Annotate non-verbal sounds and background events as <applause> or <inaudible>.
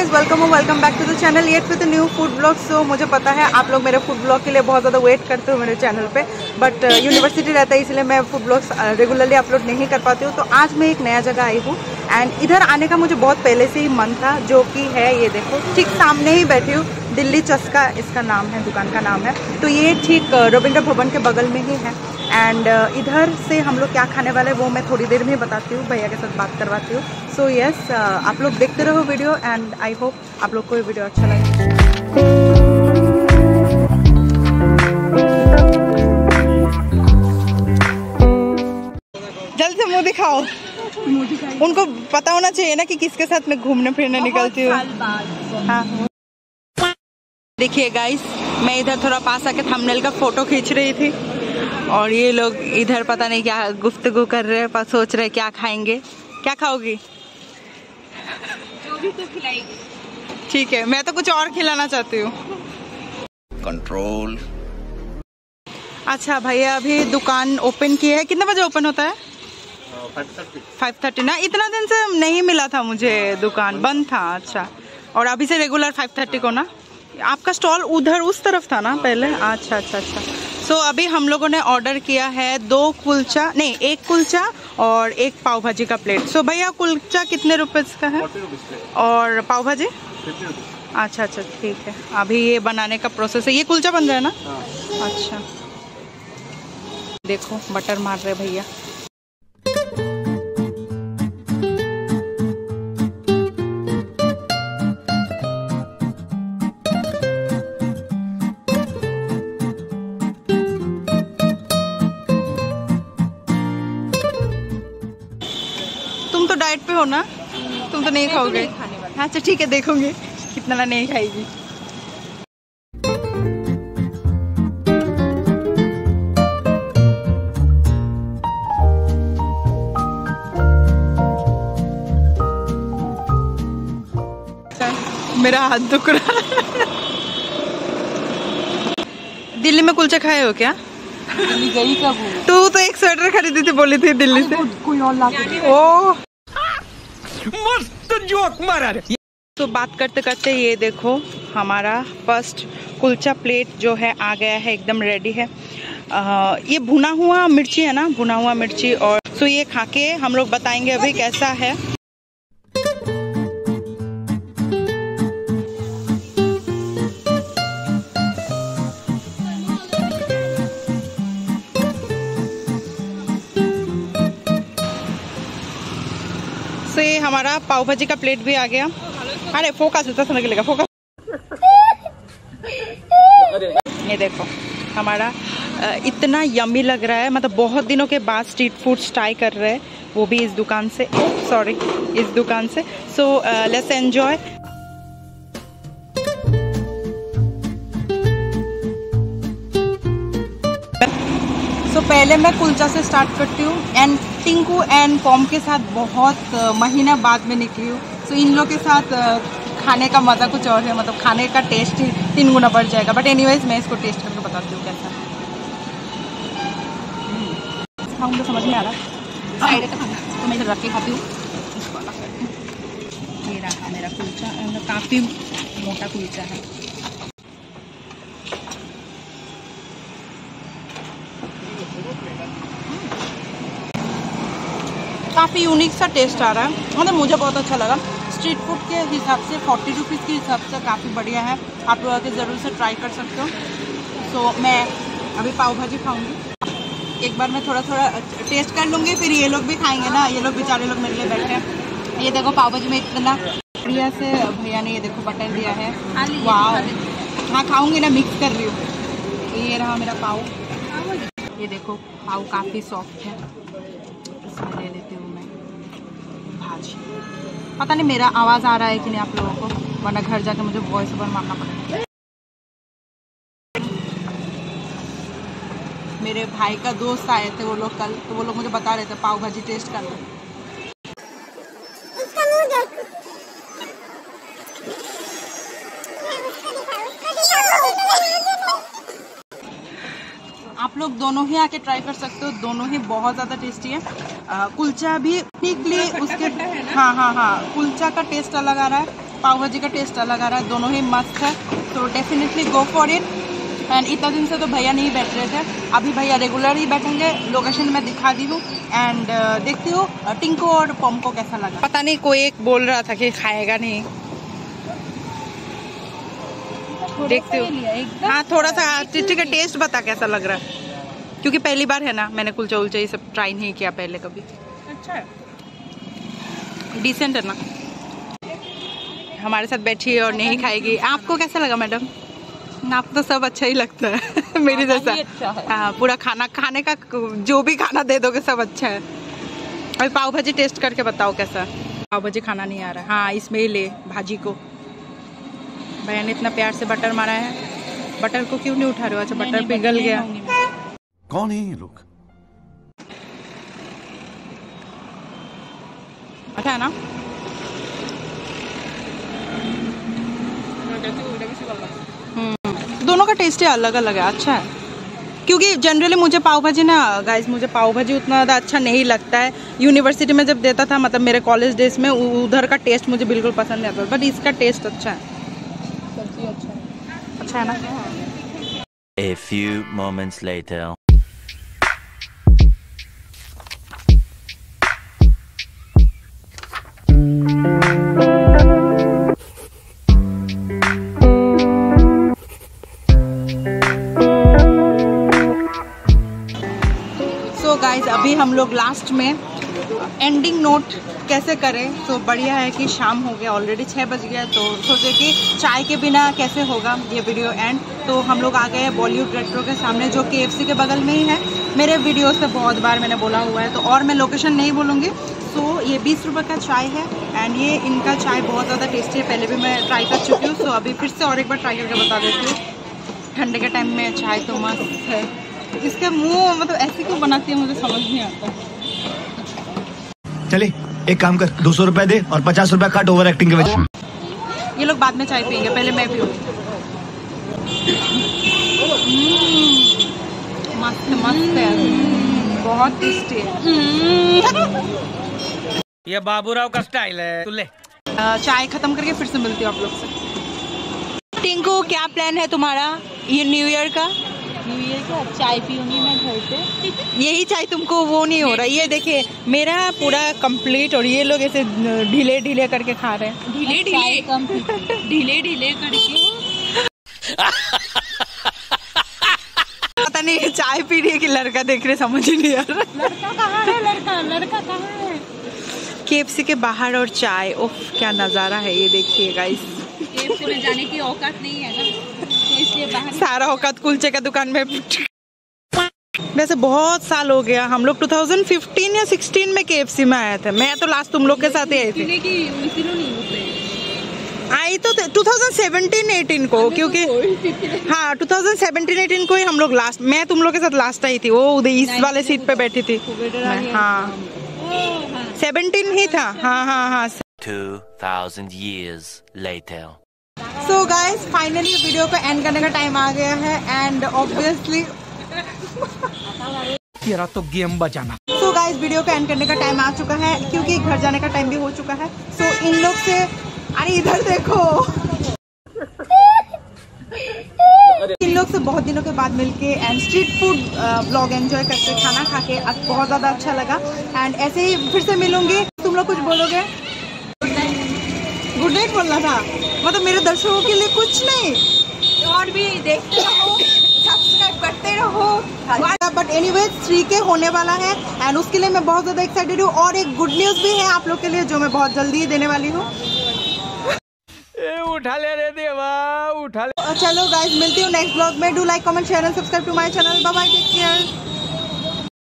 Guys welcome हो welcome back to the channel yet with new food blog so मुझे पता है आप लोग मेरे फ़ूड ब्लॉग के लिए बहुत ज़्यादा वेट करते हो मेरे चैनल पे बट यूनिवर्सिटी <laughs> रहता है इसलिए मैं फ़ूड ब्लॉग्स रेगुलरली अपलोड नहीं कर पाती हूँ। तो आज मैं एक नया जगह आई हूँ एंड इधर आने का मुझे बहुत पहले से ही मन था जो कि है ये देखो ठीक सामने ही बैठी हूँ। दिल्ली चस्का इसका नाम है दुकान का नाम है। तो ये ठीक रविंद्र भवन के बगल में ही है। एंड इधर से हम लोग क्या खाने वाले वो मैं थोड़ी देर में बताती हूँ भैया के साथ बात करवाती हूँ। सो यस आप लोग देखते रहो वीडियो एंड आई होप आप लोग को ये वीडियो अच्छा लगे। जल्द से मुँह दिखाओ। उनको पता होना चाहिए ना कि किसके साथ मैं घूमने फिरने निकलती हूँ। हाँ देखिए गाइस मैं इधर थोड़ा पास आके थंबनेल का फ़ोटो खींच रही थी और ये लोग इधर पता नहीं क्या गुफ्तगू कर रहे हैं पर सोच रहे क्या खाएँगे। क्या खाओगी? जो भी तू खिलाएगी। ठीक है मैं तो कुछ और खिलाना चाहती हूँ। कंट्रोल अच्छा भैया अभी दुकान ओपन की है। कितने बजे ओपन होता है? फाइव थर्टी ना? इतना दिन से नहीं मिला था मुझे दुकान बंद था अच्छा। और अभी से रेगुलर फाइव थर्टी को ना? आपका स्टॉल उधर उस तरफ़ था ना पहले? अच्छा अच्छा अच्छा। सो so, अभी हम लोगों ने ऑर्डर किया है दो कुलचा नहीं एक कुलचा और एक पाव भाजी का प्लेट सो so, भैया कुलचा कितने रुपए का है? और पाव भाजी अच्छा अच्छा ठीक है। अभी ये बनाने का प्रोसेस है। ये कुलचा बन रहा है ना? अच्छा। देखो बटर मार रहे भैया। पे हो ना? तुम तो नहीं तो खाओगे। वाली। अच्छा ठीक है देखोगे। कितना ना नहीं खाएगी। मेरा हाथ दुख रहा है। दिल्ली में कुलचे खाए हो क्या? दिल्ली गई कब तू तो एक स्वेटर खरीदी थी बोली थी दिल्ली से। कोई और ला ओ। मस्त जोक मारा रे। तो बात करते करते ये देखो हमारा फ़र्स्ट कुलचा प्लेट जो है आ गया है एकदम रेडी है। आ, ये भुना हुआ मिर्ची है ना भुना हुआ मिर्ची और तो ये खा के हम लोग बताएँगे अभी कैसा है। सो हमारा पाव भाजी का प्लेट भी आ गया। अरे फोकस होता समझ लेगा फोकस ये देखो, हमारा इतना यमी लग रहा है। मतलब बहुत दिनों के बाद स्ट्रीट फ़ूड ट्राई कर रहे हैं। वो भी इस दुकान से सॉरी इस दुकान से। सो लेट्स एंजॉय पहले मैं कुलचा से स्टार्ट करती हूँ एंड टिंकू एंड पॉम के साथ बहुत महीना बाद में निकली हूँ। सो इन लोग के साथ खाने का मज़ा कुछ और है मतलब खाने का टेस्ट ही तीन गुना बढ़ जाएगा। बट एनीवेज मैं इसको टेस्ट करके बताती हूँ कैसा। है खाऊँगा समझ में आ रहा। खाना। तो मैं इधर रख के खाती हूँ। हूँ। रहा मेरा कुलचा एंड काफ़ी मोटा कुलचा है। यूनिक सा टेस्ट आ रहा है। मतलब मुझे बहुत अच्छा लगा। स्ट्रीट फ़ूड के हिसाब से फोर्टी रुपीज़ के हिसाब से काफ़ी बढ़िया है। आप लोग आके ज़रूर से ट्राई कर सकते हो। सो मैं अभी पाव भाजी खाऊँगी। एक बार मैं थोड़ा थोड़ा टेस्ट कर लूँगी फिर ये लोग भी खाएँगे ना। ये लोग बेचारे लोग मेरे लिए बैठे हैं। ये देखो पाव भाजी में इतना बढ़िया से भैया ने ये देखो बटर दिया है। वाह हाँ खाऊँगी ना मिक्स कर रही हूँ। ये रहा मेरा पाव। ये देखो पाव काफ़ी सॉफ्ट है। इसमें ले लेती हूँ। भाजी पता नहीं मेरा आवाज़ आ रहा है कि नहीं आप लोगों को वरना घर जाके मुझे वॉइस ओवर मारना पड़ेगा। मेरे भाई का दोस्त आए थे वो लोग कल तो वो लोग मुझे बता रहे थे पाव भाजी टेस्ट कर लो आप लोग दोनों ही आके ट्राई कर सकते हो दोनों ही बहुत ज़्यादा टेस्टी है। कुलचा भी टिकली उसके हाँ हाँ हाँ कुलचा का टेस्ट अलग आ रहा है। पाव भाजी का टेस्ट अलग आ रहा है। दोनों ही मस्त है। तो definitely go for it and इतना दिन से तो भैया नहीं बैठ रहे थे। अभी भैया रेगुलर ही बैठेंगे। लोकेशन में दिखा दी हूँ। एंड देखती हूँ टिंको और पम को कैसा लगा। पता नहीं कोई एक बोल रहा था कि खाएगा नहीं। देखती हूँ। हाँ थोड़ा सा ठीक है टेस्ट बता कैसा लग रहा है। क्योंकि पहली बार है ना मैंने कुलचा उलचा ये सब ट्राई नहीं किया पहले कभी। अच्छा। है डिसेंट है ना। हमारे साथ बैठी है और नहीं खाएगी। आपको कैसा लगा मैडम? आपको तो सब अच्छा ही लगता है। <laughs> मेरी जैसा। अच्छा हाँ। पूरा खाना खाने का जो भी खाना दे दोगे सब अच्छा है। अभी पाव भाजी टेस्ट करके बताओ कैसा। पाव भाजी खाना नहीं आ रहा। है हाँ इसमें ही ले भाजी को। भैया ने इतना प्यार से बटर मारा है। बटर को क्यों नहीं उठा रहे हो? अच्छा बटर पिघल गया। कौन है ये लोग? अच्छा है ना? हम्म, दोनों का टेस्ट अलग अलग है अच्छा है। क्योंकि जनरली मुझे पाव भाजी ना गाइस मुझे पाव भाजी उतना ज़्यादा अच्छा नहीं लगता है। यूनिवर्सिटी में जब देता था मतलब मेरे कॉलेज डेज़ में उधर का टेस्ट मुझे बिल्कुल पसंद नहीं आता बट इसका टेस्ट अच्छा है। सब्ज़ी अच्छा है। अच्छा है ना? A few moments later. Last में एंडिंग नोट कैसे करें? तो बढ़िया है कि शाम हो गया ऑलरेडी छः बज गया तो सोचे कि चाय के बिना कैसे होगा ये वीडियो एंड तो हम लोग आ गए हैं बॉलीवुड रेट्रो के सामने, जो के के बगल में ही है। मेरे वीडियोस पे बहुत बार मैंने बोला हुआ है तो और मैं लोकेशन नहीं बोलूँगी। सो ये बीस रुपये का चाय है एंड ये इनका चाय बहुत ज़्यादा टेस्टी है। पहले भी मैं ट्राई कर चुकी हूँ सो अभी फिर से और एक बार ट्राई करके बता देती हूँ। ठंडे के टाइम में चाय तो मस्त है। इसके मुँह मतलब ऐसे क्यों बनाती है, मुझे समझ नहीं आता। चले एक काम कर दो सौ रुपए दे और पचास रुपए काट ओवर एक्टिंग के वजह ये लोग बाद में चाय पियेंगे पहले मैं पीऊँ। मस्त मस्त है। हम्म, बहुत टेस्टी है। ये बाबूराव का स्टाइल है तू ले। चाय खत्म करके फिर से मिलती हूँ आप लोग से। टिंकू क्या प्लान है तुम्हारा? ये न्यू ईयर का? न्यू ईयर का चाय पीऊँगी मैं घर पे? यही चाय तुमको वो नहीं हो रहा। ये देखिए मेरा पूरा कंप्लीट और ये लोग ऐसे ढीले ढीले करके खा रहे हैं। ढीले ढीले? ढीले ढीले करके। पता नहीं चाय पी रही है कि लड़का देख रहे समझ ही नहीं आ रहा। लड़का कहाँ है लड़का? लड़का कहाँ है? केएफसी के बाहर और चाय ओफ क्या नज़ारा है ये देखिए गाइस केएफसी में जाने की औकात नहीं है ना? सारा औकात कुलचे का दुकान में। वैसे बहुत साल हो गया हम लोग 2015 या 16 में केएफसी में आए थे। मैं तो लास्ट तुम लोग के साथ ही आई थी। इसीलिए कि इसीलिए नहीं रुक आई तो 2017-18 को क्योंकि हाँ 2017-18 को ही हम लोग लास्ट मैं तुम लोग के साथ लास्ट आई थी। वो उधर ईस्ट वाले सीट पे बैठी थी। हाँ। सेवनटीन ही। था। हाँ हाँ हाँ। 2,000 years later. So guys finally video को एंड करने का टाइम आ गया है एंड ऑब्वियसली तेरा तो गेम बजाना। सो गाइस वीडियो को एंड करने का टाइम आ चुका है क्योंकि घर जाने का टाइम भी हो चुका है। सो so, इन लोग से अरे इधर देखो। इन लोग से बहुत दिनों के बाद मिलके and street food blog enjoy करके खाना खा के बहुत ज़्यादा अच्छा लगा। एंड ऐसे ही फिर से मिलूँगी। तुम लोग कुछ बोलोगे? गुड नाइट बोलना था। मतलब मेरे दर्शकों के लिए कुछ नहीं। और भी देखते रहो सब्सक्राइब करते रहो। बट एनी वेज थ्री के होने वाला है एंड उसके लिए मैं बहुत ज़्यादा एक्साइटेड हूँ और एक गुड न्यूज़ भी है आप लोग के लिए जो मैं बहुत जल्दी ही देने वाली हूँ। उठा ले रे देवा उठा ले। चलो गाइज़ मिलती हूँ नेक्स्ट ब्लॉग में। Do like comment share and subscribe to my channel bye bye take care